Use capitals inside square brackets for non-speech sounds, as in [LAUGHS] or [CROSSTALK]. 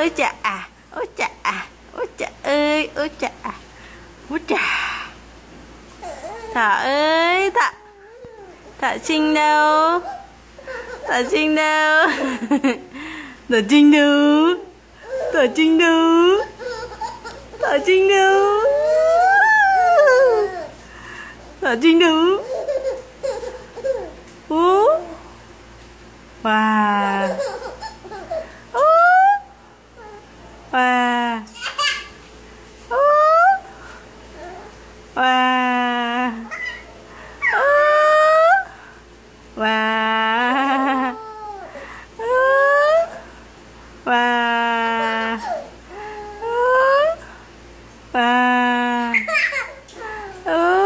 ôi chà à ôi chà à ôi chà, ơi ôi chà. À ôi chà. Thảo ơi, thảo. Thảo trinh đâu? Thảo trinh đâu? [LAUGHS] Thảo trinh đâu? Thảo trinh đâu? Thảo trinh đâu? Thảo trinh đâu? Ú. Wow. Oh.